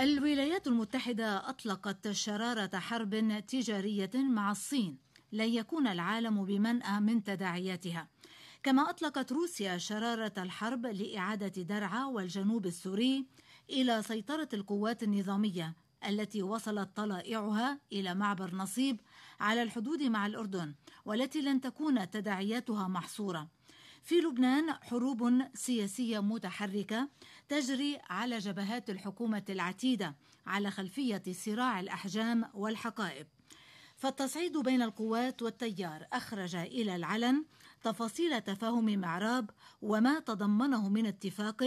الولايات المتحدة أطلقت شرارة حرب تجارية مع الصين. لن يكون العالم بمنأى من تداعياتها. كما أطلقت روسيا شرارة الحرب لإعادة درعا والجنوب السوري إلى سيطرة القوات النظامية التي وصلت طلائعها إلى معبر نصيب على الحدود مع الأردن والتي لن تكون تداعياتها محصورة. في لبنان حروب سياسية متحركة تجري على جبهات الحكومة العتيدة على خلفية صراع الأحجام والحقائب. فالتصعيد بين القوات والتيار أخرج إلى العلن تفاصيل تفاهم معراب وما تضمنه من اتفاق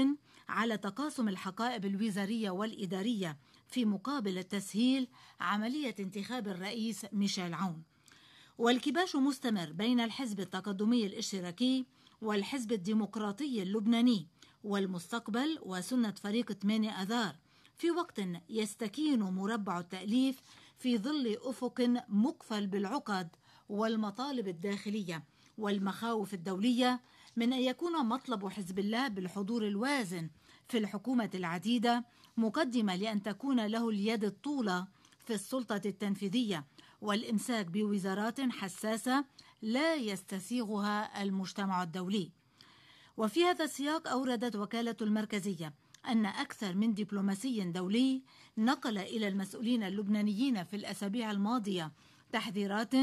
على تقاسم الحقائب الوزارية والإدارية في مقابل تسهيل عملية انتخاب الرئيس ميشيل عون. والكباش مستمر بين الحزب التقدمي الاشتراكي والحزب الديمقراطي اللبناني والمستقبل وسنة فريق 8 أذار. في وقت يستكين مربع التأليف في ظل أفق مقفل بالعقد والمطالب الداخلية والمخاوف الدولية من أن يكون مطلب حزب الله بالحضور الوازن في الحكومة العديدة مقدمة لأن تكون له اليد الطولة في السلطة التنفيذية والإمساك بوزارات حساسة لا يستسيغها المجتمع الدولي. وفي هذا السياق أوردت وكالة المركزية أن أكثر من دبلوماسي دولي نقل إلى المسؤولين اللبنانيين في الأسابيع الماضية تحذيرات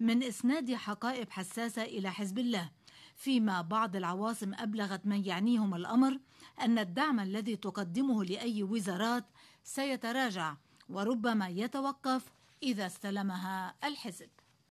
من إسناد حقائب حساسة إلى حزب الله فيما بعض العواصم أبلغت من يعنيهم الأمر أن الدعم الذي تقدمه لأي وزارات سيتراجع وربما يتوقف إذا استلمها الحزب.